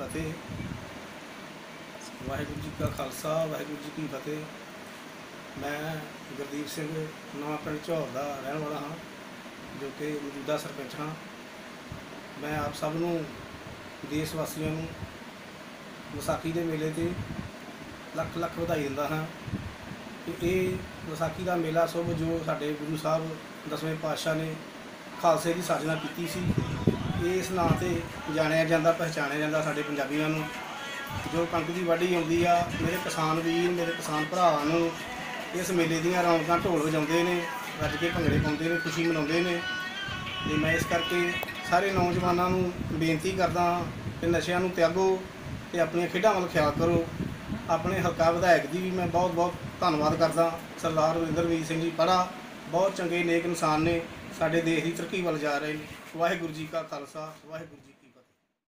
ਫਤਿਹ ਵਾਹਿਗੁਰੂ ਜੀ ਕਾ ਖਾਲਸਾ, ਵਾਹਿਗੁਰੂ ਜੀ ਕੀ ਫਤਿਹ। ਮੈਂ ਗੁਰਦੀਪ ਸਿੰਘ, ਨਵਾਂ ਪਿੰਡ ਝੌਲ ਦਾ ਰਹਿਣ ਵਾਲਾ ਹਾਂ, ਜੋ ਕਿ ਮੌਜੂਦਾ ਸਰਪੰਚ ਹਾਂ। ਮੈਂ ਆਪ ਸਭ ਨੂੰ, ਦੇਸ਼ ਵਾਸੀਆਂ ਨੂੰ ਵਿਸਾਖੀ ਦੇ ਮੇਲੇ ਤੇ ਲੱਖ ਲੱਖ ਵਧਾਈ ਦਿੰਦਾ ਹਾਂ। ਕਿ ਇਹ ਵਿਸਾਖੀ ਦਾ ਮੇਲਾ ਸੁਭ ਜੋ ਸਾਡੇ ਗੁਰੂ ਸਾਹਿਬ ਦਸਵੇਂ ਪਾਤਸ਼ਾਹ ਨੇ ਖਾਲਸੇ ਦੀ ਸਾਜਨਾ ਕੀਤੀ ਸੀ। ਇਸ ਨਾਂ ਤੇ ਜਾਣਿਆ ਜਾਂਦਾ, ਪਹਿਚਾਣਿਆ ਜਾਂਦਾ ਸਾਡੇ ਪੰਜਾਬੀਆਂ ਨੂੰ। ਜੋ ਕਣਕ ਦੀ ਵਾਢੀ ਆਉਂਦੀ ਆ, ਮੇਰੇ ਕਿਸਾਨ ਵੀਰ, ਮੇਰੇ ਕਿਸਾਨ ਭਰਾਵਾਂ ਨੂੰ ਇਸ ਮੇਲੇ ਦੀਆਂ ਰੌਣਕਾਂ ਢੋਲ ਵਜਾਉਂਦੇ ਨੇ, ਰੱਜ ਕੇ ਭੰਗੜੇ ਪਾਉਂਦੇ ਨੇ, ਖੁਸ਼ੀ ਮਨਾਉਂਦੇ ਨੇ। ਤੇ ਮੈਂ ਇਸ ਕਰਕੇ ਸਾਰੇ ਨੌਜਵਾਨਾਂ ਨੂੰ ਬੇਨਤੀ ਕਰਦਾ ਕਿ ਨਸ਼ਿਆਂ ਨੂੰ ਤਿਆਗੋ ਤੇ ਆਪਣੀਆਂ ਖੇਡਾਂ ਵੱਲ ਖਿਆਲ ਕਰੋ। ਆਪਣੇ ਹਲਕਾ ਵਿਧਾਇਕ ਦੀ ਵੀ ਮੈਂ ਬਹੁਤ ਬਹੁਤ ਧੰਨਵਾਦ ਕਰਦਾ। ਸਰਦਾਰ ਰਵਿੰਦਰਵੀਰ ਸਿੰਘ ਜੀ ਪੜਾ ਬਹੁਤ ਚੰਗੇ ਨੇਕ ਇਨਸਾਨ ਨੇ। ਸਾਡੇ ਦੇਸ਼ ਦੀ ਤਰੱਕੀ ਵੱਲ ਜਾ ਰਹੇ ਨੇ। ਵਾਹਿਗੁਰੂ ਜੀ ਕਾ ਖਾਲਸਾ ਵਾਹਿਗੁਰੂ ਜੀ